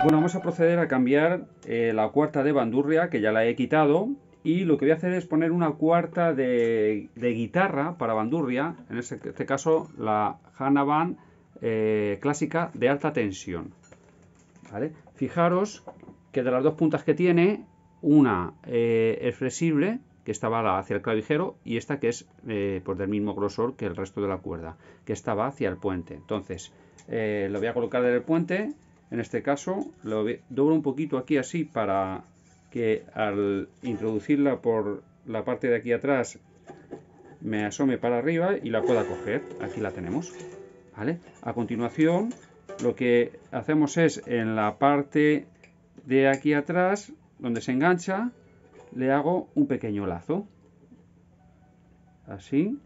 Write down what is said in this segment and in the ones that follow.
Bueno, vamos a proceder a cambiar eh, la cuarta de bandurria, que ya la he quitado. Y lo que voy a hacer es poner una cuarta de, guitarra para bandurria, en este, este caso la Hanavan eh, clásica de alta tensión. Fijaros que de las dos puntas que tiene, una eh, es flexible, que estaba hacia el clavijero, y esta que es pues del mismo grosor que el resto de la cuerda, que estaba hacia el puente. Entonces, lo voy a colocar en el puente en este caso lo doblo un poquito aquí así para que al introducirla por la parte de aquí atrás me asome para arriba y la pueda coger. Aquí la tenemos. ¿vale? A continuación lo que hacemos es en la parte de aquí atrás donde se engancha le hago un pequeño lazo. Así.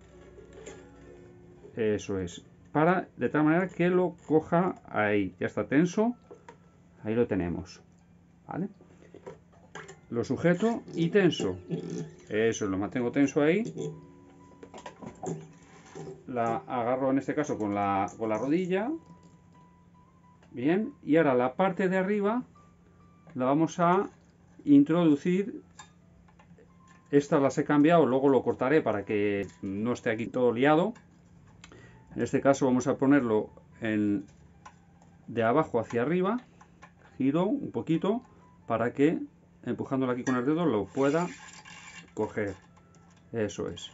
Eso es para de tal manera que lo coja ahí. Ya está tenso. Ahí lo tenemos. ¿Vale? Lo sujeto y tenso. Eso, lo mantengo tenso ahí. La agarro en este caso con la, con la rodilla. Bien. Y ahora la parte de arriba la vamos a introducir. Estas las he cambiado, luego lo cortaré para que no esté aquí todo liado. En este caso vamos a ponerlo de abajo hacia arriba, giro un poquito para que empujándolo aquí con el dedo lo pueda coger. Eso es.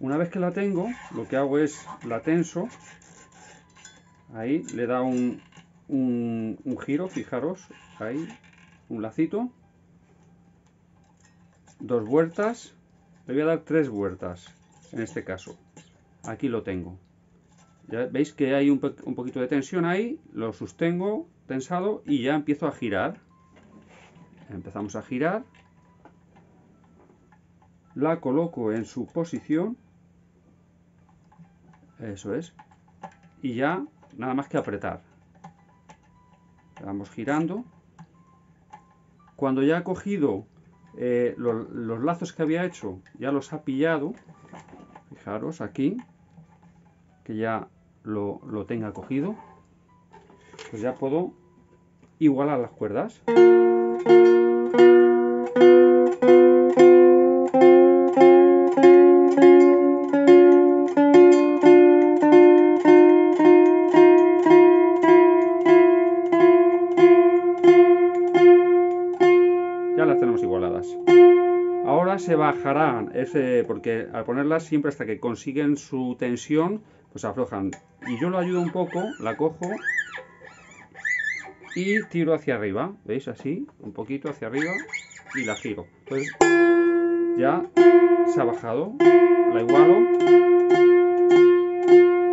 Una vez que la tengo, lo que hago es la tenso. Ahí le da un, un, un giro, fijaros, ahí, un lacito. Dos vueltas. Le voy a dar tres vueltas en este caso aquí lo tengo. Ya veis que hay un, poquito de tensión ahí, lo sostengo tensado y ya empiezo a girar. Empezamos a girar. La coloco en su posición. Eso es. Y ya nada más que apretar. Vamos girando. Cuando ya ha cogido eh, los lazos que había hecho, ya los ha pillado. Fijaros aquí que ya lo, tenga cogido, pues ya puedo igualar las cuerdas. Ahora se bajarán, ese, porque al ponerlas siempre hasta que consiguen su tensión, pues aflojan. Y yo lo ayudo un poco, la cojo y tiro hacia arriba, ¿veis? Así, un poquito hacia arriba y la giro. Entonces ya se ha bajado, la igualo.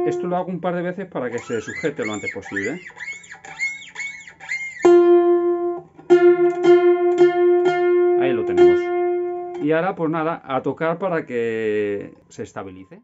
Esto lo hago un par de veces para que se sujete lo antes posible. Ahí lo tenemos. Y ahora pues nada, a tocar para que se estabilice.